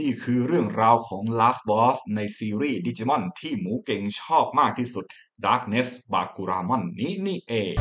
นี่คือเรื่องราวของ Last Boss ในซีรีส์ดิจิมอนที่หมูเก่งชอบมากที่สุด Darkness Bakuramon นี้นี่เอง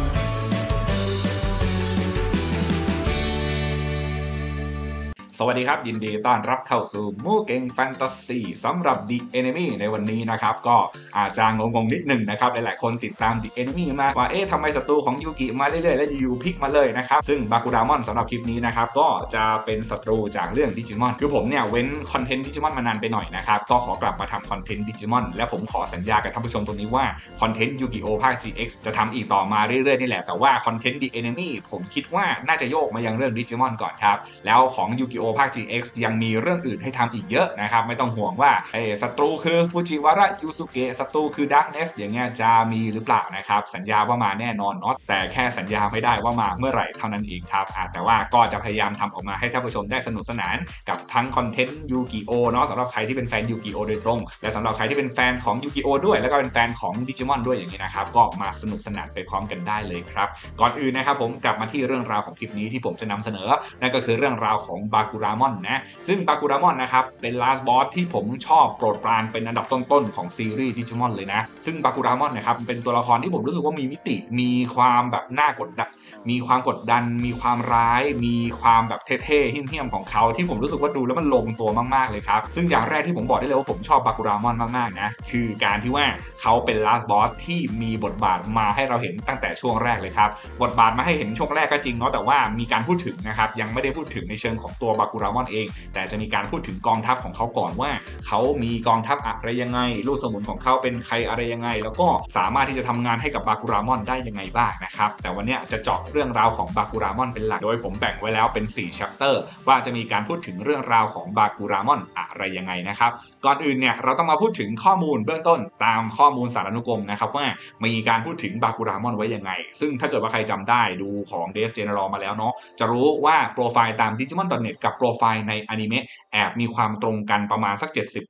สวัสดีครับ ยินดีต้อนรับเข้าสู่มูเก่งแฟนตาซีสำหรับ The Enemy ในวันนี้นะครับ ก็อาจจะงงๆนิดหนึ่งนะครับ หลายๆคนติดตาม The Enemy มาว่าเอ๊ะทำไมศัตรูของยูกิมาเรื่อยๆ แล้วยูพิกมาเลยนะครับ ซึ่งบากูดามอนสำหรับคลิปนี้นะครับ ก็จะเป็นศัตรูจากเรื่องดิจิมอน คือผมเนี่ย เว้นคอนเทนต์ดิจิมอนมานานไปหน่อยนะครับ ก็ขอกลับมาทำคอนเทนต์ดิจิมอนและผมขอสัญญากับท่านผู้ชมตรงนี้ว่าคอนเทนต์ยูกิโอภาค GX จะทำอีกต่อมาเรื่อยๆนี่แหละแต่ว่าคอนเทนต์ The Enemy ผมคิดว่าน่าจะโยกมายังเรื่องดิจิมอนก่อนครับแล้วของยูกิโอภาค GX ยังมีเรื่องอื่นให้ทำอีกเยอะนะครับ ไม่ต้องห่วงว่าเออศัตรูคือฟูจิวาระยูสุเกะศัตรูคือดาร์กเนสอย่างเงี้ยจะมีหรือเปล่านะครับ สัญญาว่ามาแน่นอนเนาะแต่แค่สัญญาไม่ได้ว่ามาเมื่อไหร่เท่านั้นเองครับแต่ว่าก็จะพยายามทำออกมาให้ท่านผู้ชมได้สนุกสนาน กับทั้งคอนเทนต์ยูกิโอเนาะสำหรับใครที่เป็นแฟนยูกิโอโดยตรง และสำหรับใครที่เป็นแฟนของยูกิโอด้วย แล้วก็เป็นแฟนของดิจิมอนด้วยอย่างนี้นะครับก็มาสนุกสนานไปพร้อมกันได้เลยครับก่อนอื่นนะครับผมกลับมาที่เรื่องราวของคลิปนี้ที่ผมจะนำเสนอนั่นก็คือเรื่องราวของบากูรามอนนะ ซึ่งบากูรามอนนะครับเป็น last boss ที่ผมชอบโปรดปรานเป็นอันดับต้นๆของซีรีส์ดิจิมอนเลยนะ ซึ่งบากูรามอนนะครับเป็นตัวละครที่ผมรู้สึกว่ามีมิติมีความแบบน่ากดดันมีความกดดัน มีความร้าย มีความแบบเท่ๆเหี้ยมๆของเขาที่ผมรู้สึกว่าดูแล้วมันลงตัวมากๆเลยครับ ซึ่งอย่างแรกที่ผมบอกได้เลยว่าผมชอบบากูรามอนมากๆนะคือการที่ว่าเขาเป็นลาสบอสที่มีบทบาทมาให้เราเห็นตั้งแต่ช่วงแรกเลยครับบทบาทมาให้เห็นช่วงแรกก็จริงเนาะแต่ว่ามีการพูดถึงนะครับยังไม่ได้พูดถึงในเชิงของตัวบากูรามอนเอง แต่จะมีการพูดถึงกองทัพของเขาก่อนว่า เขามีกองทัพอะไรยังไง ลูกสมุนของเขาเป็นใครอะไรยังไง แล้วก็สามารถที่จะทำงานให้กับบากูรามอนได้ยังไงบ้างนะครับ แต่วันนี้จะเจาะเรื่องราวของบากูรามอนเป็นหลัก โดยผมแบ่งไว้แล้วเป็น4 chapter ว่าจะมีการพูดถึงเรื่องราวของบากูรามอนอะไรยังไงนะครับ ก่อนอื่นเนี่ยเราต้องมาพูดถึงข้อมูลเบื้องต้นตามข้อมูลสารานุกรมนะครับว่ามีการพูดถึงบากูรามอนไว้ยังไง ซึ่งถ้าเกิดว่าใครจำได้ดูของ d e s General มาแล้วเนาะจะรู้ว่าโปรไฟล์ตาม Digimon.net กับโปรไฟล์ในอนิเมะแอบมีความตรงกันประมาณสัก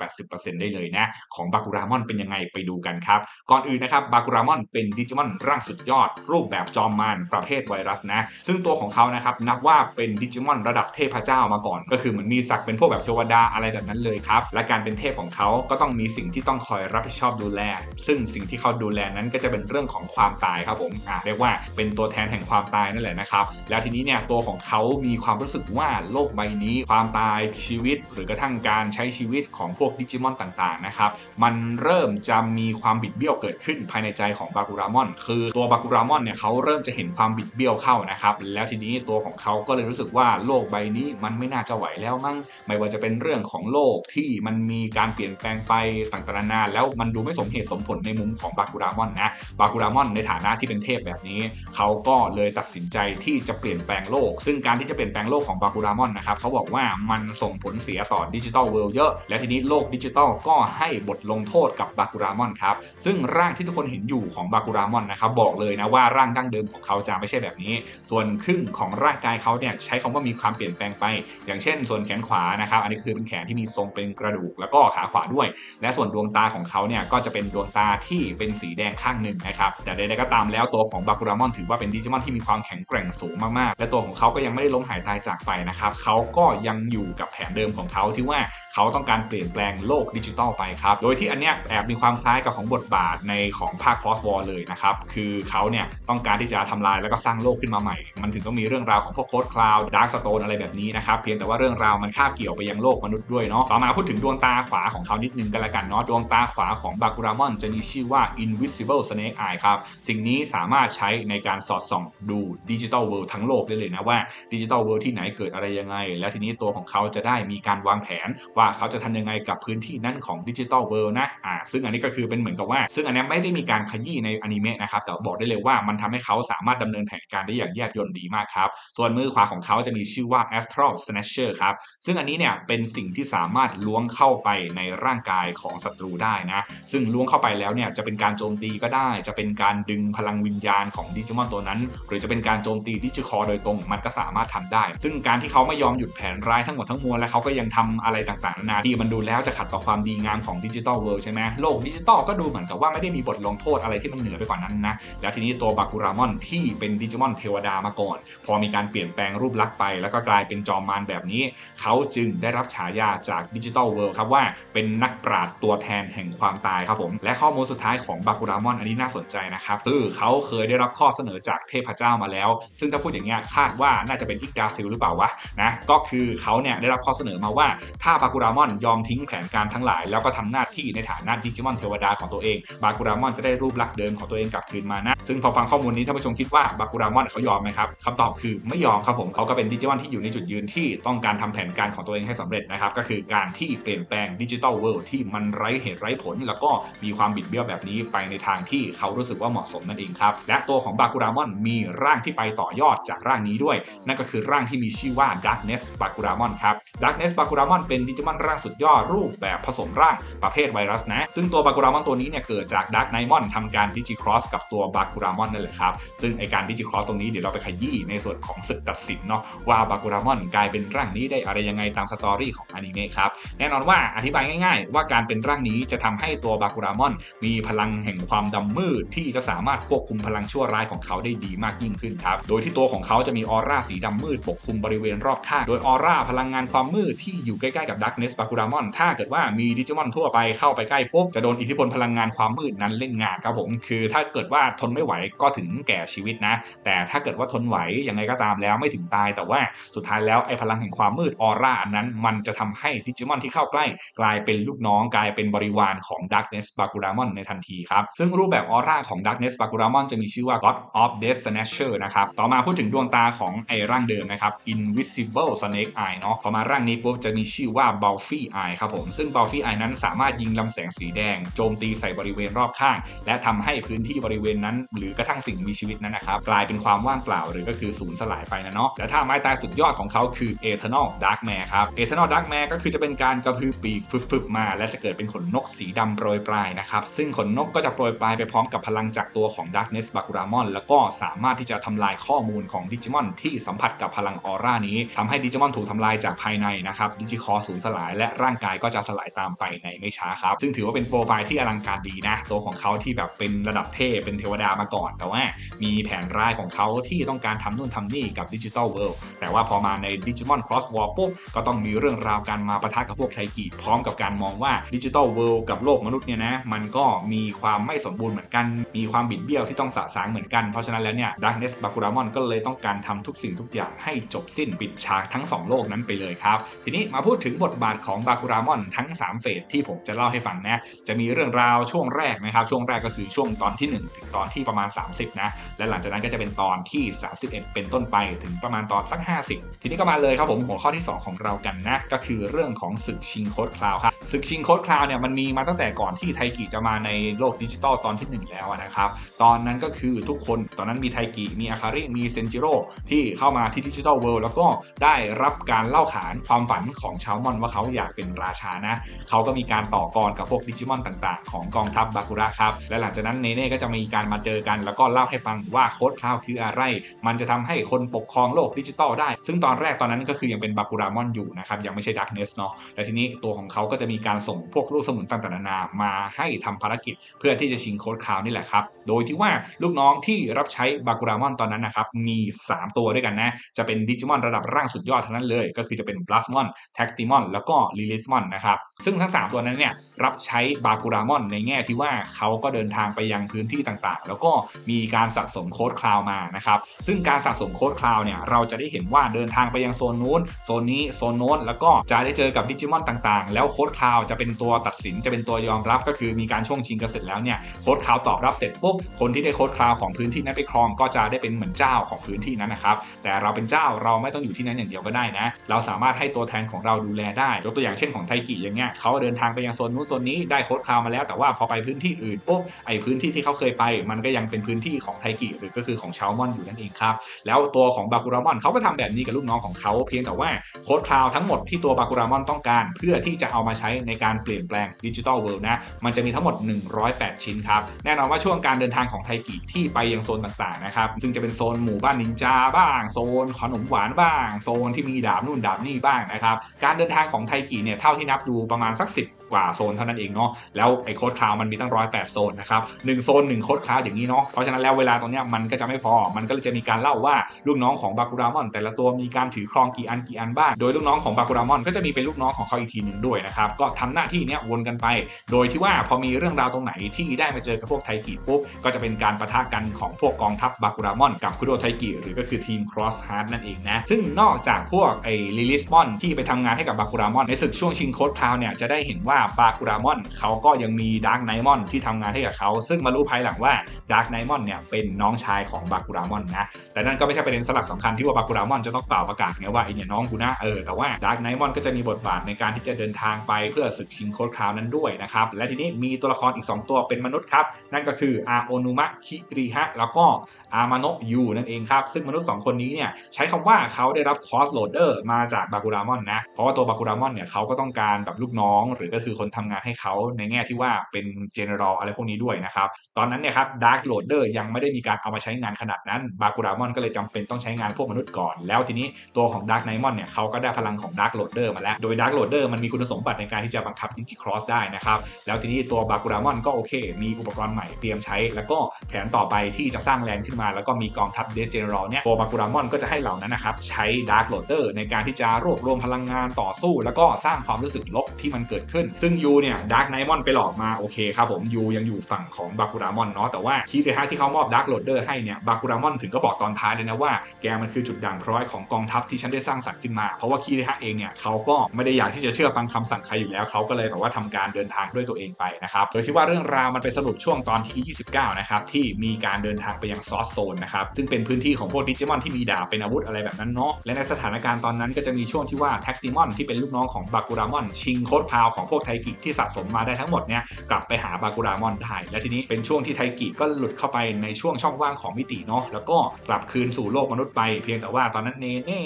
70-80%ได้เลยนะของบากูรามอนเป็นยังไงไปดูกันครับ ก่อนอื่นนะครับบากูรามอนเป็นดิจิมอนร่างสุดยอด รูปแบบจอมมารประเภทไวรัสนะ ซึ่งตัวของเขานะครับนับว่าเป็นดิจิมอนระดับเทพเจ้ามาก่อน ก็คือเหมือนมีศักดิ์เป็นพวกแบบเทวดาอะไรแบบนั้นเลยครับ และการเป็นเทพของเขาก็ต้องมีสิ่งที่ต้องคอยรับผิดชอบดูแล ซึ่งสิ่งที่เขาดูแลนั้นก็จะเป็นเรื่องของความตายครับผมอ่าเรียกว่าเป็นตัวแทนแห่งความตายนั่นแหละนะครับแล้วทีนี้เนี่ยตัวของเขามีความรู้สึกว่าโลกใบนี้ ความตายชีวิต หรือกระทั่งการใช้ชีวิตของพวกดิจิมอนต่างๆนะครับมันเริ่มจะมีความบิดเบี้ยวเกิดขึ้นภายในใจของบากูรามอน คือตัวบากูรามอนเนี่ยเขาเริ่มจะเห็นความบิดเบี้ยวเข้านะครับแล้วทีนี้ตัวของเขาก็เลยรู้สึกว่าโลกใบนี้มันไม่น่าจะไหวแล้วมั้งไม่ว่าจะเป็นเรื่องของโลกที่มันมีการเปลี่ยนแปลงไปต่างๆนานาแล้วมันดูไม่สมเหตุสมผลในมุมของบากูรามอนนะบากูรามอนในฐานะที่เป็นเทพแบบนี้ เขาก็เลยตัดสินใจที่จะเปลี่ยนแปลงโลก ซึ่งการที่จะเปลี่ยนแปลงโลกของบากูรามอนนะครับเขาบอกว่ามันส่งผลเสียต่อดิจิทัลเวิลด์เยอะ และทีนี้โลกดิจิทัลก็ให้บทลงโทษกับบากูรามอนครับซึ่งร่างที่ทุกคนเห็นอยู่ของบากูรามอนนะครับบอกเลยนะว่าร่างดั้งเดิมของเขาจะไม่ใช่แบบนี้ ส่วนครึ่งของร่างกายเขาเนี่ยใช้คำว่ามีความเปลี่ยนแปลงไป อย่างเช่น ส่วนแขนขวานะครับอันนี้คือเป็นแขนที่มีทรงเป็นกระดูกแล้วก็ขาขวาด้วย และส่วนดวงตาของเขาเนี่ยก็จะเป็นดวงตาที่เป็นสีแดงข้างหนึ่งนะครับแต่ใดๆก็ตามแล้วตัวของบากูรามอนถือว่าเป็นดิจิมอนที่มีความแข็งแกร่งสูงมากๆ และตัวของเขาก็ยังไม่ได้ล้มหายตายจากไปนะครับเขาก็ยังอยู่กับแผนเดิมของเขาที่ว่าเขาต้องการเปลี่ยนแปลงโลกดิจิทัลไปครับ โดยที่อันเนี้ยแอบมีความคล้ายกับของบทบาทในของภาค Cross War เลยนะครับ คือเขาเนี่ยต้องการที่จะทำลายแล้วก็สร้างโลกขึ้นมาใหม่ มันถึงต้องมีเรื่องราวของพวก Code Crown Dark Stone อะไรแบบนี้นะครับ เพียงแต่ว่าเรื่องราวมันคาบเกี่ยวไปยังโลกมนุษย์ด้วยเนาะ ต่อมาพูดถึงดวงตาขวาของเขานิดนึงกันละกันเนาะ ดวงตาขวาของบากูรามอนจะมีชื่อว่า Invisible Snake Eye ครับ สิ่งนี้สามารถใช้ในการสอดส่องดู Digital World ทั้งโลกได้เลยนะว่าดิจิทัลเวิลด์ที่ไหนเกิดอะไรยังไงแล้วทีนี้ตัวของเขาจะได้มีการวางแผน ว่าเขาจะทำยังไงกับพื้นที่นั้นของดิจิทัลเวิลด์นะอ่าซึ่งอันนี้ก็คือเป็นเหมือนกับว่า ซึ่งอันนี้ไม่ได้มีการขยี้ในอนิเมะนะครับแต่บอกได้เลยว่ามันทำให้เขาสามารถดำเนินแผนการได้อย่างแยบยลดีมากครับส่วนมือขวาของเขาจะมีชื่อว่า Astral Snatcher ครับซึ่งอันนี้เนี่ยเป็นสิ่งที่สามารถล้วงเข้าไปในร่างกายของศัตรูได้นะ ซึ่งล้วงเข้าไปแล้วเนี่ยจะเป็นการโจมตีก็ได้ จะเป็นการดึงพลังวิญญาณของดิจิมอนตัวนั้น หรือจะเป็นการโจมตี DigiCore โดยตรงมันก็สามารถทำได้ ซึ่งการที่เขาไม่ยอมหยุยุดแผนร้ายทั้งหมดทั้งมวลและเขาก็ยังทำอะไรต่างๆนานาที่มันดูแล้วจะขัดต่อความดีงามของ Digital World ใช่ไหมโลกดิจิทัลก็ดูเหมือนกับว่าไม่ได้มีบทลงโทษอะไรที่มันเหนือไปกว่านั้นนะ แล้วทีนี้ตัวบากุรามอนที่เป็นดิจิมอนเทวดามาก่อน พอมีการเปลี่ยนแปลงรูปลักษณ์ไป แล้วก็กลายเป็นจอมมารแบบนี้ เขาจึงได้รับฉายาจาก Digital World ครับว่าเป็นนักปราชญ์ตัวแทนแห่งความตายครับผมและข้อมูลสุดท้ายของบากุรามอนอันนี้น่าสนใจนะครับคือเขาเคยได้รับข้อเสนอจากเทพเจ้ามาแล้ว ซึ่งถ้าพูดอย่างเงี้ยคาดว่าน่าจะเป็นอิกดราซิลหรือเปล่าวะนะก็คือเขาเนี่ยได้รับข้อเสนอมาว่าถ้าบากุรามอนยอมทิ้งแผนการทั้งหลาย แล้วก็ทำหน้าที่ในฐานะดิจิมอนเทวดาของตัวเองบากุรามอนจะได้รูปลักษณ์เดิมของตัวเองกลับคืนมานะ ซึ่งพอฟังข้อมูลนี้ท่านผู้ชมคิดว่าบากุรามอนเขายอมไหมครับคำตอบคือไม่ยอมครับผมเขาก็เป็นดิจิมอนที่อยู่ในจุดยืนที่ต้องการทำแผนการของตัวเองให้สำเร็จนะครับก็คือการที่เปลี่ยนแปลง Digital World ที่มันไร้เหตุไร้ผล แล้วก็มีความบิดเบี้ยวแบบนี้ไปในทางที่เขารู้สึกว่าเหมาะสมนั่นเองครับและตัวของบากุรามอนมีร่างที่ไปต่อยอดจากร่างนี้ด้วย นั่นก็คือร่างที่มีชื่อว่า Darkness บากุรามอนครับ Darkness บากุรามอนเป็นดิจิมอนร่างสุดยอดรูปแบบผสมร่างประเภทไวรัสนะ ซึ่งตัวบากุรามอนตัวนี้เนี่ยเกิดจากดาร์กไนมอนทำการ DigiXros กับตัวบากุรามอนนั่นแหละครับ ซึ่งไอ้การ DigiXros ตรงนี้เดี๋ยวเราไปขยี้ในส่วนของศึกตัดสินเนาะว่าบากุรามอนกลายเป็นร่างนี้ได้อะไรยังไงตาม story ของอนิเมะครับ แน่นอนว่าอธิบายง่าย ๆ ว่าการเป็นร่างนี้จะทำให้ตัวบากุรามอนมีพลังแห่งความดำมืดที่จะสามารถควบคุมพลังชั่วร้ายของเขาได้ดีมากยิ่งขึ้นครับ โดยที่ตัวของเขาจะมีออร่าสีดำมืดปกคลุมบริเวณรอบข้างโดยออร่าพลังงานความมืดที่อยู่ใกล้ๆกับดักเนสบากุรามอนถ้าเกิดว่ามีดิจิมอนทั่วไปเข้าไปใกล้ปุ๊บจะโดนอิทธิพลพลังงานความมืดนั้นเล่นงานครับผม คือถ้าเกิดว่าทนไม่ไหวก็ถึงแก่ชีวิตนะ แต่ถ้าเกิดว่าทนไหวยังไงก็ตามแล้วไม่ถึงตายแต่ว่าสุดท้ายแล้วไอ้พลังแห่งความมืดออร่าอันนั้นมันจะทำให้ดิจิมอนที่เข้าใกล้ กลายเป็นลูกน้องกลายเป็นบริวารของดักเนสบากุรามอนในทันทีครับซึ่งรูปแบบออร่าของดักเนสบากุรามอนจะมีชื่อว่า God of Death Snatcher นะครับต่อมาพูดถึงดวงตาของไอ้ร่างเดิมนะครับ Invisible Snake Eye เนาะพอมาร่างนี้ปุ๊บจะมีชื่อว่า b a l f y Eye ครับผมซึ่ง b a l f y Eye นั้นสามารถยิงลำแสงสีแดง โจมตีใส่บริเวณรอบข้าง และทำให้พื้นที่บริเวณนั้น หรือกระทั่งสิ่งมีชีวิตนั้นนะครับกลายเป็นความว่างเปล่าหรือก็คือสูญสลายไปนะเนาะและถ้าไม้ตายสุดยอดของเขาคือ Eternal Darkmare ครับ Eternal Darkmare ก็คือจะเป็นการกระพือปีกฟึบๆมา และจะเกิดเป็นขนนกสีดำโปรยปรายนะครับซึ่งขนนกก็จะโปรยปรายไปพร้อมกับพลังจากตัวของ Darkness Bakuramon แล้วก็สามารถที่จะทำลายข้อมูลของดิจิมอนที่สัมผัสกับพลังออร่านี้ทำให้ดิจิมอนถูกทำลายจากภายในนะครับ DigiCore สูญสลายและร่างกายก็จะสลายตามไปในไม่ช้าครับ ซึ่งถือว่าเป็นโปรไฟล์ที่อลังการดีนะ ตัวของเขาที่แบบเป็นระดับเทพเป็นเทวดามาก่อน แต่ว่ามีแผนร้ายของเขาที่ต้องการทำนู่นทำนี่กับ Digital World แต่ว่าพอมาในดิจิมอน Xros Wars ปุ๊บก็ต้องมีเรื่องราวการมาปะทะกับพวกไทกิพร้อมกับการมองว่า Digital World กับโลกมนุษย์เนี่ยนะมันก็มีความไม่สมบูรณ์เหมือนกัน มีความบิดเบี้ยวที่ต้องสะสางเหมือนกันเพราะฉะนั้นแล้วเนี่ยดักเนสบากุรามอนก็เลยต้องการทำทุกสิ่งทุกอย่างให้จบสิ้นปิดฉากทั้ง 2 โลกนั้นไปเลยครับ ทีนี้มาพูดถึงบทบาทของบากุรามอนทั้ง 3 เฟสที่ผมจะเล่าให้ฟังนะ จะมีเรื่องราวช่วงแรกนะครับ ช่วงแรกก็คือช่วงตอนที่ 1 ถึงตอนที่ประมาณ 30 นะ และหลังจากนั้นก็จะเป็นตอนที่ 31 เป็นต้นไปถึงประมาณตอนสัก 50 ทีนี้ก็มาเลยครับผมหัวข้อที่ 2 ของเรากันนะ ก็คือเรื่องของศึกชิงโคดคลาวครับศึกชิงโคดคลาวเนี่ยมันมีมาตั้งแต่ก่อนที่ไทกิจะมาในโลกดิจิตอลตอนที่ 1 แล้วนะครับตอนนั้นก็คือทุกคนตอนนั้นมีไทกิมีอาคาริมีเซนจิโร่ที่เข้ามาที่ Digital World แล้วก็ได้รับการเล่าขานความฝันของชาวท์มอนว่าเขาอยากเป็นราชานะ เขาก็มีการต่อกรกับพวกดิจิมอนต่าง ๆ ของกองทัพบาคุระครับ และหลังจากนั้นเนเน่ก็จะมีการมาเจอกัน แล้วก็เล่าให้ฟังว่า Code Crown คืออะไร มันจะทำให้คนปกครองโลกดิจิตอลได้ ซึ่งตอนแรกตอนนั้นก็คือยังเป็นบาคุรามอนอยู่นะครับ ยังไม่ใช่ Darkness เนาะและทีนี้ตัวของเขาก็จะมีการส่งพวกลูกสมุนต่างๆนานามาให้ทำภารกิจ เพื่อที่จะชิง Code Crown นี่แหละครับ โดยที่ว่าลูกน้องที่รับใช้บาคุรามอนตอนนั้นนะครับมี 3 ตัวด้วยกันนะ จะเป็นดิจิมอนระดับร่างสุดยอดทั้งนั้นเลย ก็คือจะเป็นบลาสท์มอนแท็กติมอนแล้วก็ลิลิสมอนนะครับซึ่งทั้ง 3 ตัวนั้นเนี่ยรับใช้บากูรามอนในแง่ที่ว่าเขาก็เดินทางไปยังพื้นที่ต่างๆ แล้วก็มีการสะสม Code Crown มานะครับซึ่งการสะสม Code Crown เนี่ยเราจะได้เห็นว่าเดินทางไปยังโซนนู้นโซนนี้โซนโน้นแล้วก็จะได้เจอกับดิจิมอนต่างๆ แล้ว Code Crown จะเป็นตัวตัดสินจะเป็นตัวยอมรับ ก็คือมีการช่วงชิงกันเสร็จแล้วเนี่ย Code Crown ตอบรับเสร็จปุ๊บคนที่ได้ Code Crown ของพื้นที่นั้นไปครองก็จะได้เป็นเหมือนเจ้าของพื้นที่นั้นนะครับแต่เราเป็นเจ้าเราไม่ต้องอยู่ที่นั้นอย่างเดียวก็ได้นะ เราสามารถให้ตัวแทนของเราดูแลได้ยกตัวอย่างเช่นของไทกิอย่างเงี้ยเขาเดินทางไปยังโซนนู้นโซนนี้ได้โค้ดคลาวมาแล้ว แต่ว่าพอไปพื้นที่อื่นปุ๊บไอพื้นที่ที่เขาเคยไป มันก็ยังเป็นพื้นที่ของไทกิหรือก็คือของชาวมอนอยู่นั่นเองครับแล้วตัวของบากุรามอนเขาก็ทำแบบนี้กับลูกน้องของเขาเพียงแต่ว่าโค้ดคลาวทั้งหมดที่ตัวบากุรามอนต้องการ เพื่อที่จะเอามาใช้ในการเปลี่ยนแปลงดิจิทัลเวิลด์นะมันจะมีทั้งหมด 108 ชิ้นครับแน่นอนว่าช่วงการเดินทางของไทกิที่ไปยังโซนต่างๆนะครับซึ่งจะเป็นโซนหมู่บ้านนินจาบ้าง โซนขนมหวานบ้างโซนที่มีดาบนู่นดาบนี่บ้างนะครับ การเดินทางของไทกิเนี่ยเท่าที่นับดูประมาณสัก10 ว่าโซนเท่านั้นเองเนาะแล้วไอ้ Code Crown มันมีตั้งร้อยแปดโซนนะครับหนึ่งโซนหนึ่ง Code Crown อย่างนี้เนาะเพราะฉะนั้นแล้วเวลาตรงเนี้ยมันก็จะไม่พอมันก็เลยจะมีการเล่าว่าลูกน้องของบาคูรามอน แต่ละตัวมีการถือครองกี่อันกี่อันบ้างโดยลูกน้องของบาคูรามอนก็จะมีเป็นลูกน้องของเขาอีกทีหนึ่งด้วยนะครับก็ทำหน้าที่เนี้ยวนกันไป โดยที่ว่าพอมีเรื่องราวตรงไหนที่ได้มาเจอกับพวกไทกิปุ๊บก็จะเป็นการปะทะกันของพวกกองทัพบาคูรามอน กับคุโดไทกิหรือก็คือทีม Xros Heart นั่นเองนะซึ่งนอกจากพวกไอ้ลิลิสมอนที่ไปทำงานให้กับบาคูรามอนในศึกช่วงชิง Code Crown เนี่ยจะได้เห็นว่าบาคูรามอนเขาก็ยังมีดาร์กไนมอนที่ทำงานให้กับเขา ซึ่งมารู้ภายหลังว่าดาร์กไนมอนเนี่ยเป็นน้องชายของบาคูรามอนนะ แต่นั่นก็ไม่ใช่ประเด็นสลักสำคัญที่ว่าบาคูรามอนจะต้องเป่าประกาศไงว่าไอเนี่ยน้องกูนะเออแต่ว่าดาร์กไนมอนก็จะมีบทบาทในการที่จะเดินทางไปเพื่อศึกชิง Code Crown นั้นด้วยนะครับและทีนี้มีตัวละครอีก 2 ตัวเป็นมนุษย์ครับนั่นก็คืออาโอนุมะคิริฮะแล้วก็อามาโนะยูนั่นเองครับซึ่งมนุษย์ 2 คนนี้เนี่ยใช้คำว่าเขาได้รับ Xros Loader มาจากบาคูรามอนนะเพราะว่าตัวบาคูรามอนเนี่ยเขาก็ต้องการแบบลูกน้องหรือก็คือคนทำงานให้เขาในแง่ที่ว่าเป็นGeneral อะไรพวกนี้ด้วยนะครับ ตอนนั้นเนี่ยครับ Dark Loader ยังไม่ได้มีการเอามาใช้งานขนาดนั้นบาคูรามอนก็เลยจำเป็นต้องใช้งานพวกมนุษย์ก่อน แล้วทีนี้ตัวของดาร์กไนมอนเนี่ยเขาก็ได้พลังของ Dark Loader มาแล้ว โดย Dark Loader มันมีคุณสมบัติในการที่จะบังคับ DigiXros ได้นะครับ แล้วทีนี้ตัวบาคูรามอนก็โอเค มีอุปกรณ์ใหม่เตรียมใช้ แล้วก็แผนต่อไปที่จะสร้าง Land ขึ้นมา แล้วก็มีกองทัพ Death General เนี่ยตัวบาคูรามอนก็จะให้เหล่านั้นนะครับใช้ Dark Loader ในการที่จะรวบรวมพลังงานต่อสู้ แล้วก็สร้างความรู้สึกลบที่มันเกิดขึ้นซึ่งยูเนี่ยดาร์กไนมอนไปหลอกมาโอเคครับผมยูยังอยู่ฝั่งของบาคูรามอนเนาะแต่ว่าคิริฮะที่เขามอบ Dark Loader ให้เนี่ยบาคูรามอนถึงก็บอกตอนท้ายเลยนะว่าแกมันคือจุดด่างพร้อยของกองทัพที่ฉันได้สร้างสรรค์ขึ้นมา เพราะว่าคีเรฮะเองเนี่ยเขาก็ไม่ได้อยากที่จะเชื่อฟังคำสั่งใครอยู่แล้วเขาก็เลยแบบว่าทำการเดินทางด้วยตัวเองไปนะครับโดยที่ว่าเรื่องราวมันไปสรุปช่วงตอนที่ 29 นะครับที่มีการเดินทางไปยังซอสโซนนะครับซึ่งเป็นพื้นที่ของพวกดิจิมอนที่มีดาบเป็นอาวุธอะไรแบบนั้นเนาะและในสถานการณ์ตอนนั้นก็จะมีช่วงที่ว่าแท็กติมอนที่เป็นลูกน้องของบากูรามอนชิงโคดพาวของพวกไทกิที่สะสมมาได้ทั้งหมดเนี่ยกลับไปหาบากูรามอนได้และทีนี้เป็นช่วงที่ไทกิก็หลุดเข้าไปในช่วงช่องว่างของมิติเนาะแล้วก็กลับคืนสู่โลกมนุษย์ไป เพียงแต่ว่าตอนนั้นเนเน่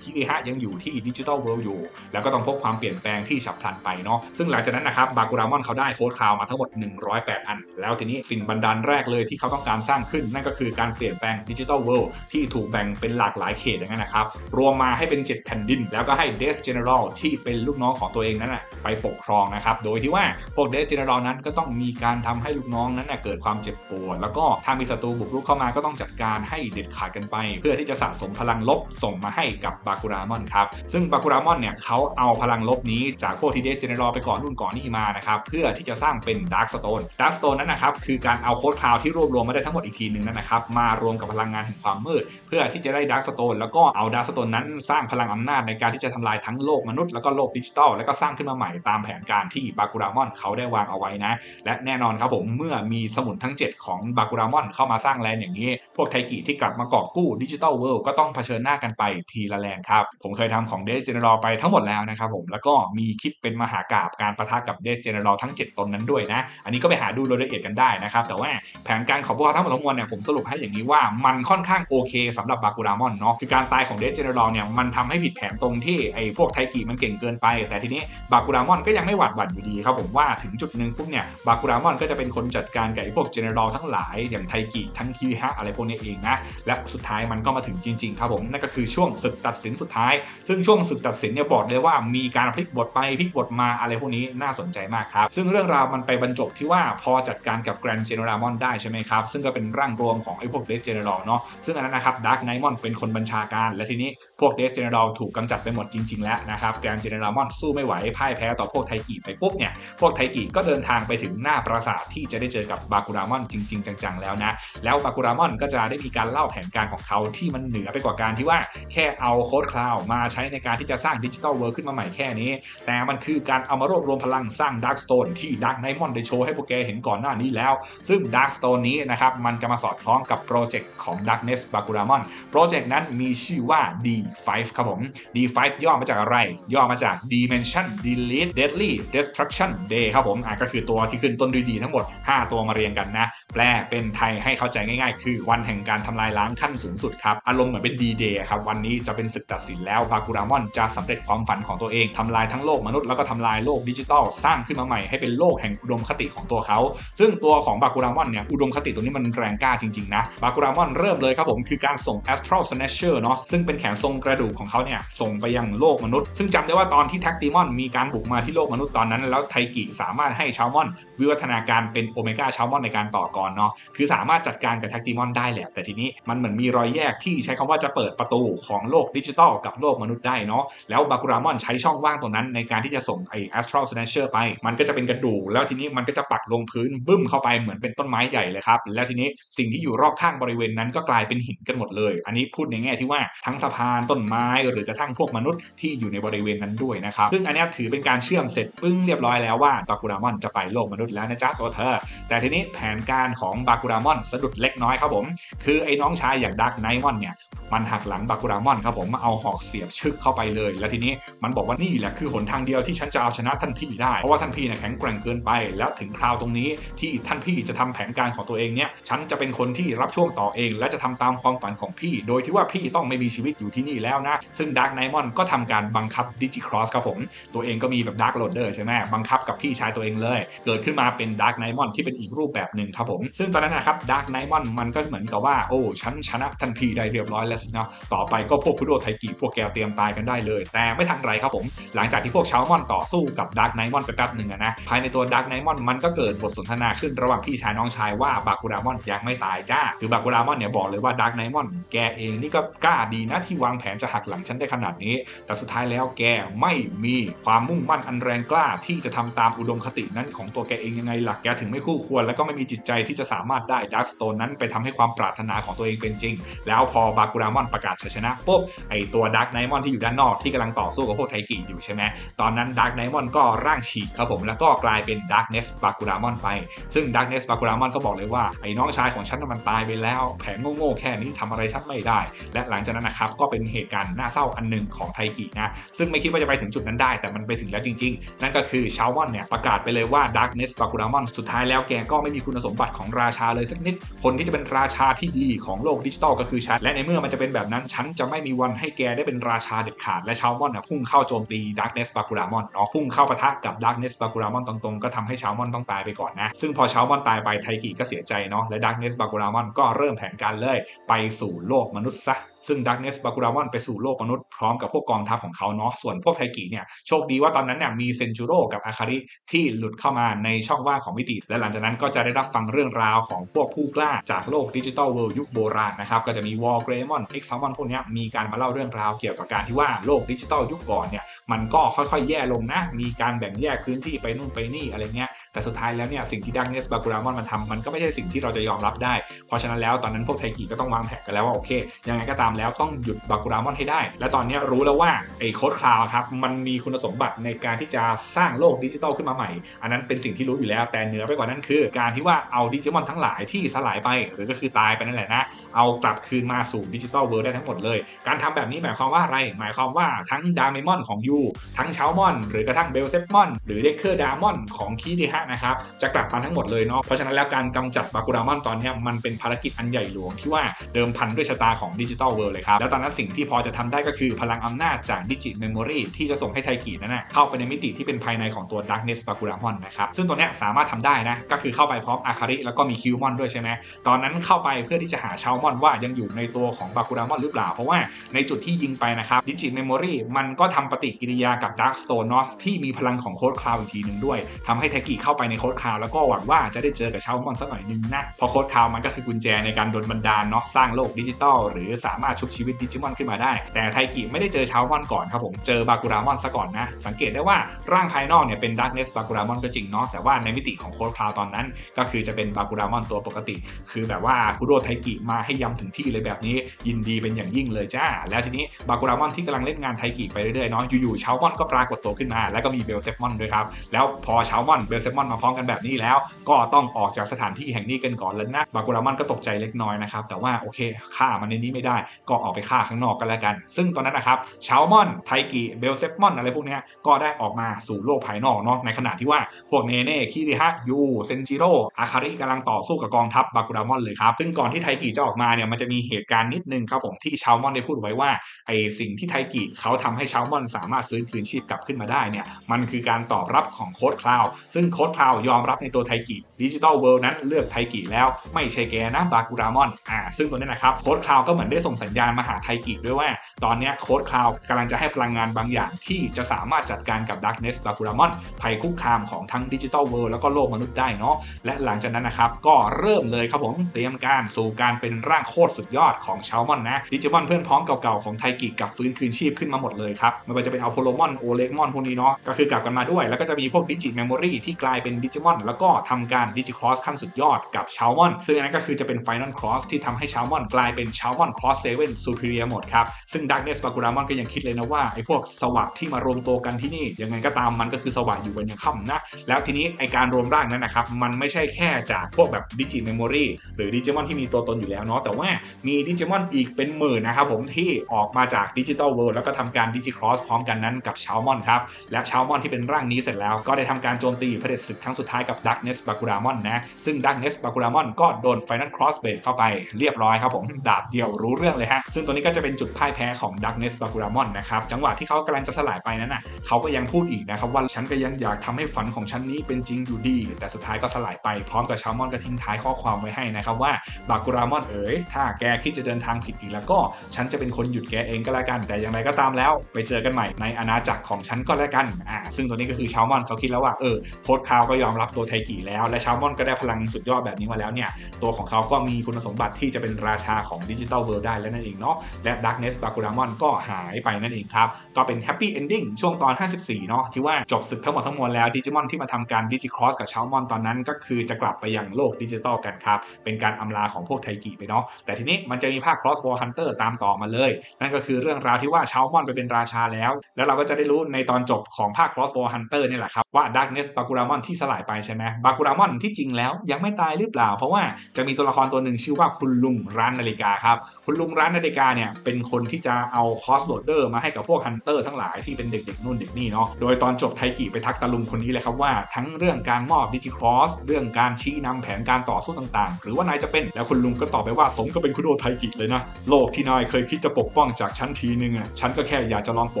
คิริฮะยังอยู่ที่ Digital World อยู่ แล้วก็ต้องพบความเปลี่ยนแปลงที่ฉับพลันไปเนาะซึ่งหลังจากนั้นนะครับบากูรามอนเขาได้ Code Crown มาทั้งหมด 108 อัน แล้วทีนี้สิ่งบันดาลแรกเลยที่เขาต้องการสร้างขึ้น นั่นก็คือการเปลี่ยนแปลง Digital World ที่ถูกแบ่งเป็นหลากหลายเขตอย่างนั้นนะครับรวมมาให้เป็น 7 แผ่นดิน แล้วก็ให้ Death General ที่เป็นลูกน้องของตัวเองนั้นนะไปปกครองนะครับ โดยที่ว่าพวก Death General นั้นก็ต้องมีการทำให้ลูกน้องนั้นเกิดความเจ็บปวด แล้วก็ถ้ามีศัตรูบุกรุกเข้ามาก็ต้องจัดการให้เด็ดขาดกันไป เพื่อที่จะสะสมพลังลบส่งมาให้กับบาคูรามอนครับ ซึ่งบาคูรามอนเนี่ยเขาเอาพลังลบนี้จากพวกที่ Death General ไปก่อนนู่นก่อนนี่มานะครับเพื่อที่จะสร้างเป็น Dark Stone Dark Stone นั้นนะครับคือการเอา Code Crown ที่รวบรวมมาได้ทั้งหมดอีกทีหนึ่งนั่นนะครับมารวมกับพลังงานแห่งความมืด เพื่อที่จะได้ Dark Stone แล้วก็เอา Dark Stone นั้นสร้างพลังอำนาจในการที่จะทำลายทั้งโลกมนุษย์แล้วก็โลกดิจิตอลแล้วก็สร้างขึ้นมาใหม่ตามแผนการที่บาคูรามอนเขาได้วางเอาไว้นะ และแน่นอนครับผมเมื่อมีสมุนทั้ง 7 ของบาคูรามอนเข้ามาสร้าง Land อย่างนี้ พวกไทกิที่กลับมากอบกู้ Digital World ก็ต้องเผชิญหน้ากันไปทีละ Land ครับ ผมเคยทำของ Death General ไปทั้งหมดแล้วนะครับผมแล้วก็มีคลิปเป็นมหากาพย์การปะทะกับ Death General ทั้ง 7 ตนนั้นด้วยนะ อันนี้ก็ไปหาดูรายละเอียดกันได้นะครับแต่ว่าแผนการของพวกเขาทั้งหมดทั้งมวลเนี่ยผมสรุปให้อย่างนี้ว่ามันค่อนข้างโอเคสำหรับบาคูรามอนเนาะคือการตายของ Death General เนี่ยมันทำให้ผิดแผนตรงที่ไอ้พวกไทกิมันเก่งเกินไป แต่ทีนี้บาคูรามอนก็ยังไม่หวาดหวั่นอยู่ดีครับผมว่าถึงจุดหนึ่งปุ๊บเนี่ยบาคูรามอนก็จะเป็นคนจัดการกับไอ้พวก General ทั้งหลายอย่างไทกิทั้งคิริฮะอะไรพวกนี้เองนะและสุดท้ายมันก็มาถึงจริง ๆ ครับผมนั่นก็คือช่วงศึกตัดสินสุดท้าย ซึ่งช่วงศึกตัดสินเนี่ยบอกเลยว่ามีการพลิกบทไปพลิกบทมาอะไรพวกนี้น่าสนใจมากครับ ซึ่งเรื่องราวมันไปบรรจบที่ว่าพอจัดการกับแกรนด์เจเนอรามอนได้ใช่ไหมครับซึ่งก็เป็นร่างรวมของไอ้พวก Death General เนาะซึ่งอันนั้นนะครับดาร์กไนมอนเป็นคนบัญชาการ และทีนี้พวก Death General ถูกกำจัดไปหมดจริง ๆ แล้วนะครับแกรนด์เจเนอรามอนสู้ไม่ไหวพ่ายแพ้ต่อพวกไทกิไปปุ๊บเนี่ยพวกไทกิก็เดินทางไปถึงหน้าปราสาทที่จะได้เจอกับบาคูรามอนจริง ๆ จังๆแล้วนะ แล้วบาคูรามอนก็จะได้มีการเล่าแผนการของเขาที่มันเหนือไปกว่าการที่ว่าแค่เอา Code Crown มาใช้ในการที่จะสร้าง Digital World ขึ้นมาใหม่แค่นี้ แต่มันคือการเอามารวบรวมพลังสร้าง Dark Stone ที่ดาร์กไนมอนได้โชว์ให้พวกแกเห็นก่อนหน้านี้แล้ว ซึ่ง Dark Stone นี้นะครับมันจะมาสอดคล้องกับโปรเจกต์ของ Darkness b a k u r a m o n โปรเจกต์นั้นมีชื่อว่า D5 ครับผม D5 ย่อมาจากอะไร ย่อมาจาก Dimension Delete Deadly Destruction Day ครับผมอะก็คือตัวที่ขึ้นต้นด้วยดีทั้งหมด 5 ตัวมาเรียงกันนะ แปลเป็นไทยให้เข้าใจง่ายๆ คือวันแห่งการทำลายล้างขั้นสูงสุดครับ อารมณ์เหมือนเป็น D-Day ครับ วันนี้จะเป็นศึกตัดสินแล้วบากูรามอนจะสำเร็จความฝันของตัวเองทำลายทั้งโลกมนุษย์แล้วก็ทำลายโลกดิจิตอลสร้างขึ้นมาใหม่ให้เป็นโลกแห่งอุดมคติของตัวเขา ซึ่งตัวของบากูรามอนเนี่ยอุดมคติตัวนี้มันแรงกล้าจริงๆนะบากูรามอนเริ่มเลยครับผมคือการส่ง Astral Snatcher เนาะซึ่งเป็นแขนทรงกระดูกของเขาเนี่ยส่งไปยังโลกมนุษย์ ซึ่งจำได้ว่าตอนที่แท็กติมอนมีการบุกมาที่โลกมนุษย์ตอนนั้นแล้วไทกิสามารถให้ชาวท์มอนวิวัฒนาการเป็นโอเมก้าชาวท์มอนในการต่อกรเนาะคือสามารถจัดการกับแท็กติมอนได้แหละแต่ทีนี้มันเหมือนมีรอยแยกที่ใช้คำว่าจะเปิดประตูของโลกดิจิตอลกับโลกมนุษย์ได้เนาะแล้วบากูรามอนใช้ช่องว่างตรงนั้นในการที่จะส่งไอ Astral Snatcher ไป มันก็จะเป็นกระดูกแล้วทีนี้มันก็จะปักลงพื้นบึ้มเข้าไปเหมือนเป็นต้นไม้ใหญ่เลยครับ แล้วทีนี้สิ่งที่อยู่รอบข้างบริเวณนั้นก็กลายเป็นหินกันหมดเลย อันนี้พูดในแง่ที่ว่าทั้งสะพานต้นไม้หรือกระทั่งพวกมนุษย์ที่อยู่ในบริเวณนั้นด้วยนะครับซึ่งอันนี้ถือเป็นการเชื่อมเสร็จปึ้งเรียบร้อยแล้วว่าบากูรามอนจะไปโลกมนุษย์แล้วนะจ๊ะตัวเธอ แต่ทีนี้แผนการของบากูรามอนสะดุดเล็กน้อยครับผม คือไอ้น้องชายอย่างดักไนมอนเนี่ยมันหักหลังบากูรามอนครับผมมาเอาหอกเสียบชึกเข้าไปเลย แล้วทีนี้มันบอกว่านี่แหละคือหนทางเดียวที่ฉันจะเอาชนะท่านพี่ได้ เพราะว่าท่านพี่เนี่ยแข็งแกร่งเกินไป แล้วถึงคราวตรงนี้ที่ท่านพี่จะทำแผนการของตัวเองเนี่ย ฉันจะเป็นคนที่รับช่วงต่อเอง และจะทำตามความฝันของพี่ โดยที่ว่าพี่ต้องไม่มีชีวิตอยู่ที่นี่แล้วนะ ซึ่งดาร์กไนมอนก็ทำการบังคับดิจิครอสครับผม ตัวเองก็มีแบบ Dark Loader ใช่ไหมบังคับกับพี่ชายตัวเองเลย เกิดขึ้นมาเป็นดาร์กไนมอนที่เป็นอีกรูปแบบหนึ่งครับผม ซึ่งตอนนั้นนะครับดาร์กไนมอนมันก็เหมือนกับว่าโอ้ฉันชนะท่านพี่ได้เรียบร้อยแล้วสินะต่อไปก็พวกคุโดไทกิพวกแกเตรียมตายกันได้เลย แต่ไม่ทันไรครับผม หลังจากที่พวกชาวท์มอนต่อสู้กับดาร์กไนมอนไปแป๊บหนึ่งนะภายในตัวดาร์กไนมอนมันก็เกิดบทสนทนาขึ้นระหว่างพี่ชายน้องชายว่าบากูรามอนยังไม่ตายจ้าคือบากูรามอนเนี่ยบอกเลยว่าดาร์กไนมอนแกเองนี่ก็กล้าดีนะที่วางแผนจะหักหลังฉันได้ขนาดนี้ แต่สุดท้ายแล้วแกไม่มีความมุ่งมั่นอันแรงกล้าที่จะทำตามอุดมคตินั้นของตัวแกเองยังไงหล่ะแกถึงไม่คู่ควร แล้วก็ไม่มีจิตใจที่จะสามารถได้ Dark Stone นั้นไปทำให้ความปรารถนาของตัวเองเป็นจริง แล้วพอบากูรามอนประกาศชัยชนะปุ๊บไอตัวดาร์กไนมอนที่อยู่ด้านนอกที่กำลังต่อสู้กับพวกไทกิอยู่ใช่ไหมตอนนั้นดาร์กไนมอนก็ร่างฉีกครับผมแล้วก็กลายเป็นดาร์กเนสบากูรามอนไป ซึ่งดาร์กเนสบากูรามอนก็บอกเลยว่าไอ้น้องชายของฉันมันตายไปแล้ว แผนโง่ๆแค่นี้ทำอะไรฉันไม่ได้ และหลังจากนั้นนะครับก็เป็นเหตุการณ์น่าเศร้าอันหนึ่งของไทกินะซึ่งไม่คิดว่าจะไปถึงจุดนั้นได้ แต่มันไปถึงแล้วจริง ๆนั่นก็คือชาวมอนเนี่ยประกาศไปเลยว่าดาร์กเนสบากูรามอนสุดท้ายแล้วแกก็ไม่มีคุณสมบัติของราชาเลยสักนิด คนที่จะเป็นราชาที่ดีของโลกดิจิตอลก็คือฉัน และในเมื่อมันจะเป็นแบบนั้น ฉันจะไม่มีวันให้แกได้เป็นราชาเด็ดขาด และชาวมอนเนี่ยพุ่งเข้าโจมตีดาร์กเนสบากูรามอนเนาะพุ่งเข้าปะทะกับดาร์กเนสบากูรามอนตรงๆก็ทำให้ชาวมอนต้องตายไปก่อนนะ ซึ่งพอชาวมอนตายไปไทกิก็เสียใจเนาะและดาร์กเนสบากูรามอนก็เริ่มแผนการเลย ไปสู่โลกมนุษย์ซะ ซึ่งดักเนสบากูรามอนไปสู่โลกมนุษย์พร้อมกับพวกกองทัพของเขาเนาะส่วนพวกไทกิเนี่ยโชคดีว่าตอนนั้นเนี่ยมีเซนจูโร่กับอาคาริที่หลุดเข้ามาในช่องว่างของมิติ และหลังจากนั้นก็จะได้รับฟังเรื่องราวของพวกผู้กล้าจากโลก Digital World ยุคโบราณนะครับก็จะมีวอลเกรมอนเอ็กซ์มอนพวกนี้มีการมาเล่าเรื่องราวเกี่ยวกับการที่ว่าโลกดิจิตอลยุคก่อนเนี่ยมันก็ค่อยๆ แย่ลงนะ มีการแบ่งแยกพื้นที่ไปนู่นไปนี่อะไรเงี้ยแต่สุดท้ายแล้วเนี่ยสิ่งที่ดักเนสบากูรามอนมันทำมันก็ไม่ใช่สิ่งที่เราจะยอมรับได้ เพราะฉะนั้นแล้วตอนนั้นพวกไทกิก็ต้องวางแผนกันแล้วว่าโอเค ยังไงก็ตามแล้วต้องหยุดบากูรามอนให้ได้ และตอนนี้รู้แล้วว่าไอ้ Code Crown ครับมันมีคุณสมบัติในการที่จะสร้างโลกดิจิตอลขึ้นมาใหม่ อันนั้นเป็นสิ่งที่รู้อยู่แล้ว แต่เหนือไปกว่านั้นคือ การที่ว่าเอาดิจิมอนทั้งหลายที่สลายไปหรือก็คือตายไปนั่นแหละนะเอากลับคืนมาสู่ Digital World ได้ทั้งหมดเลย การทำแบบนี้หมายความว่าอะไร หมายความว่าทั้งดามมอนของยูทั้งเชลมอน หรือกระทั่งเบลเซปมอน หรือเดคเคอร์ดามอนของคีดิฮะนะครับจะกลับมาทั้งหมดเลยเนาะเพราะฉะนั้นแล้วการกำจัดบากูรามอนตอนนี้มันเป็นภารกิจอันใหญ่หลวงที่ว่าเดิมพันด้วยชะตาของ Digital World เลยครับแล้วตอนนั้นสิ่งที่พอจะทำได้ก็คือพลังอำนาจจากดิจิเมมโมรีที่จะส่งให้ไทกินั้นนะเข้าไปในมิติที่เป็นภายในของตัว Darkness บากูรามอน นะครับซึ่งตัวนี้สามารถทำได้นะก็คือเข้าไปพร้อมอาคาริแล้วก็มีคิวมอนด้วยใช่ไหมตอนนั้นเข้าไปเพื่อที่จะหาชาวมอนว่ายังอยู่ในตัวของบากูรามอนหรือเปล่า เพราะว่าในจุดที่ยิงไปนะครับดิจิเมมโมรีมันก็ทำปฏิกิริยากับ Dark Stone เนาะที่มีพลังของ Code Crown อีกทีหนึ่งด้วยทำให้ไทกิเข้าไปใน Code Crown แล้วก็หวังว่าจะได้เจอกับชาวมอนสักหน่อยนึงนะพอ Code Crown มันก็คือกุญแจในการดลบันดาลเนาะสร้างโลกดิจิตอลหรือสามารถชุบชีวิตดิจิมอนขึ้นมาได้ แต่ไทกิไม่ได้เจอชาวมอนก่อนครับผมเจอบากูรามอนซะก่อนนะ สังเกตได้ว่าร่างภายนอกเนี่ยเป็นดาร์กเนสบากูรามอนก็จริงเนาะแต่ว่าในมิติของ Code Crown ตอนนั้น ก็คือจะเป็นบากูรามอนตัวปกติ คือแบบว่าคุโดไทกิมาให้ย้ำถึงที่เลยแบบนี้ยินดีเป็นอย่างยิ่งเลยจ้า แล้วทีนี้บากูรามอนที่กำลังเล่นงานไทกิไปเรื่อยๆเนาะอยู่ๆชาวมอนก็ปรากฏตัวขึ้นมา แล้วก็มีเบลเซฟมอนด้วยครับแล้วพอชาวมอนเบลเซฟมอนมาพร้อมกันแบบนี้แล้ว ก็ต้องออกจากสถานที่แห่งนี้กันก่อนแล้วนะบากูรามอนก็ตกใจเล็กน้อยนะครับแต่ว่าโอเคฆ่ามันในนี้ไม่ได้ ก็ออกไปฆ่าข้างนอกกันแล้วกัน ซึ่งตอนนั้นนะครับชาวมอนไทกิเบลเซฟมอนอะไรพวกนี้ก็ได้ออกมาสู่โลกภายนอกเนาะในขณะที่ว่าพวกเนเน่คิริฮะยูเซนจูโร่อาคาริกำลังต่อสู้กับกองทัพบากุรามอนเลยครับซึ่งก่อนที่ไทกิจะออกมาเนี่ยมันจะมีเหตุการณ์นิดนึงครับผมที่ชาวมอนได้พูดไว้ว่าไอสิ่งที่ไทกิเขาทำให้ชาวมอนสามารถฟื้นคืนชีพกลับขึ้นมาได้เนี่ยมันคือการตอบรับของ Code Crown ซึ่ง Code Crown ยอมรับในตัวไทกิ Digital World นั้นเลือกไทกิแล้วไม่ใช่แกนะบากูรามอนอ่าซึ่งตัวนี้นะครับ Code Crown ก็เหมือนได้ส่งสัญญาณมาหาไทกิด้วยว่า ตอนนี้ Code Crown กำลังจะให้พลังงานบางอย่างที่จะสามารถจัดการกับดักเนสบากูรามอนภัยคุกคามของทั้ง Digital World แล้วก็โลกมนุษย์ได้เนาะและหลังจากนั้นนะครับก็เริ่มเลยครับผมเตรียมการสู่การเป็นร่างโคตรสุดยอดของชาวมอนนะดิจิมอนเพื่อนพ้องเก่าๆของไทกิกับฟื้นคืนชีพขึ้นมาหมดเลยครับไม่ว่าจะเป็นอัลโพโลมอนโอเล็กมอนพวกนี้เนาะก็คือกลับกันมาด้วย แล้วก็จะมีพวกดิจิเมมโมรีที่กลายเป็นดิจิมอน แล้วก็ทำการดิจิครอสขั้นสุดยอดกับชาวมอนซึ่งอันนั้นก็คือจะเป็น Final Cross ที่ทำให้ชาวมอนกลายเป็นชาวมอน Cross Seven Superior Mode ครับ ซึ่งดักเนสบากูรามอนก็ยังคิดเลยนะว่าไอ้พวกสวัสดที่มารวมตัวกันที่นี่ยังไงก็ตามมันก็คือสวัสดอยู่กันยังค่ำนะ แล้วทีนี้ไอการรวมร่างนั้นนะครับมันไม่ใช่แค่จากพวกแบบดิจิเมมโมรีหรือดิจิมอนที่มีตัวตนอยู่แล้วเนาะแต่ว่ามีดิจิมอนอีกเป็นหมื่นนะครับผมที่ออกมาจาก Digital World แล้วก็ทำการดิจิครอสพร้อมกันนั้นกับชาวมอนครับและชาวมอนที่เป็นร่างนี้เสร็จแล้วก็ได้ทำการโจมตีเผด็จศึกครั้งสุดท้ายกับดักเนสบากูรามอนนะ ซึ่งดักเนสบากูรามอนก็โดน Final Cross Blade เข้าไปเรียบร้อยครับผม ดาบเดียวรู้เรื่องเลยฮะ ซึ่งตัวนี้ก็จะเป็นจุดพ่ายแพ้ของดักเนสบากูรามอนนะครับ จังหวะที่เขากำลังจะสลายไปนั้นน่ะเขาก็ยังพูดอีกนะครับว่าฉันก็ยังอยากทำให้ฝันของฉันนี้เป็นจริงอยู่ดี แต่สุดท้ายก็สลายไปพร้อมกับชาวมอนก็ทิ้งท้ายข้อความไว้ให้นะครับว่าบากูรามอนเอ๋ยถ้าแกคิดจะเดินทางผิดอีกแล้วก็ ฉันจะเป็นคนหยุดแกเองก็แล้วกัน แต่อย่างไรก็ตามแล้ว ไปเจอกันใหม่ในอาณาจักรของฉันก็แล้วกันอ่าซึ่งตัวนี้ก็คือชาวมอนเขาคิดแล้วว่าเออCode Crown ก็ยอมรับตัวไทกิแล้ว และชาวมอนก็ได้พลังสุดยอดแบบนี้มาแล้วเนี่ย ตัวของเขาก็มีคุณสมบัติที่จะเป็นราชาของ Digital World ได้แล้วนั่นเองเนาะ และดักเนสบากูรามอนก็หายไปนั่นเองครับ ก็เป็น happy ending ช่วงตอน 54 เนาะที่ว่าจบศึกทั้งหมดทั้งมวลแล้วดิจิมอนที่มาทำการดิจิครอสกับชาวมอนตอนนั้น ก็คือจะกลับไปยังโลกดิจิตอลกันครับ เป็นการอำลาของพวกไทกิไปเนาะ แต่ทีนี้มันจะมีภาค Cross War Hunter ตามต่อมาเลย นั่นก็คือเรื่องราวที่ว่าชาวมอนไปเป็นราชาแล้ว แล้วเราก็จะได้รู้ในตอนจบของภาค Cross War Hunter นี่แหละครับว่า Darkness บากูรามอนที่สลายไปใช่ไหมบากูรามอนที่จริงแล้วยังไม่ตายหรือเปล่า เพราะว่าจะมีตัวละครตัวหนึ่งชื่อว่าคุณลุงร้านนาฬิกาครับ คุณลุงร้านนาฬิกาเนี่ยเป็นคนที่จะเอาคอสโ l เดอร์มาให้กับพวกฮันเตอร์ทั้งหลายที่เป็นเด็กๆนู่นเด็กนี่เนาะโดยตอนจบไทกิไปทักตาลุงคนนี้เลยครับว่าทั้งเรื่องการมอบดิจิครอสเรื่องการชี้นำแผนการต่อสู้ต่างๆ หรือว่านายจะเป็นแล้วคุณลุงก็ตอบไปว่าสมก็เป็นคุโดไทกิเลยนะโลกที่นายเคยคิดจะปกป้องจากฉันทีนึงอะฉันก็แค่อยากจะลองป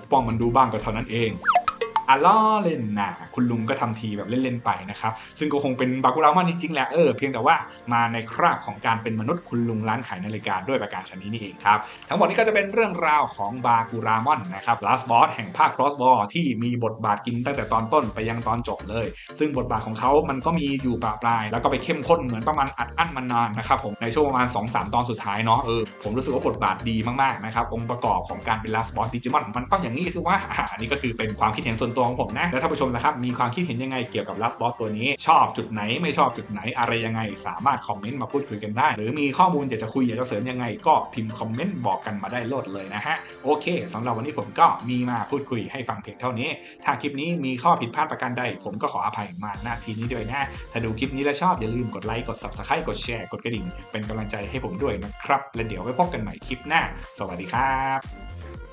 กป้องมันดูบ้างก็เท่านั้นเอง อะล้อเล่นนะคุณลุงก็ทำทีแบบเล่นๆไปนะครับ ซึ่งก็คงเป็นบากุรามอนจริงๆแหละเออเพียงแต่ว่ามาในคราบของการเป็นมนุษย์คุณลุงร้านขายนาฬิกาด้วยประการชนี้นี่เองครับ ทั้งหมดนี้ก็จะเป็นเรื่องราวของบากุรามอนนะครับลาสบอสแห่งภาค Cross War ที่มีบทบาทกินตั้งแต่ตอนต้นไปยังตอนจบเลย ซึ่งบทบาทของเขามันก็มีอยู่ปลาปลาย แล้วก็ไปเข้มข้นเหมือนประมาณอัดอั้นมานานนะครับผมในช่วงประมาณ 2-3 ตอนสุดท้ายเนาะเออผมรู้สึกว่าบทบาทดีมากๆนะครับองค์ประกอบของการเป็นลาสบอสดิจิมอนมันต้องอย่างนี้สิว่าอันนี้ก็คือเป็นความคิดเห็นส่วนตัวของผมนะ แล้วถ้าผู้ชมนะครับ มีความคิดเห็นยังไงเกี่ยวกับลัสบอสตัวนี้ ชอบจุดไหนไม่ชอบจุดไหนอะไรยังไง สามารถคอมเมนต์มาพูดคุยกันได้ หรือมีข้อมูลอยากจะคุยอยากจะเสริมยังไง ก็พิมพ์คอมเมนต์บอกกันมาได้โลดเลยนะฮะโอเคสำหรับวันนี้ผมก็มีมาพูดคุยให้ฟังเพียงเท่านี้ ถ้าคลิปนี้มีข้อผิดพลาดประการใด ผมก็ขออภัยมาณทีนี้ด้วยนะถ้าดูคลิปนี้แล้วชอบอย่าลืมกดไลค์กด subscribe กดแชร์กดกระดิ่งเป็นกำลังใจให้ผมด้วยนะครับและเดี๋ยวไว้พบกันใหม่คลิปหน้า สวัสดีครับ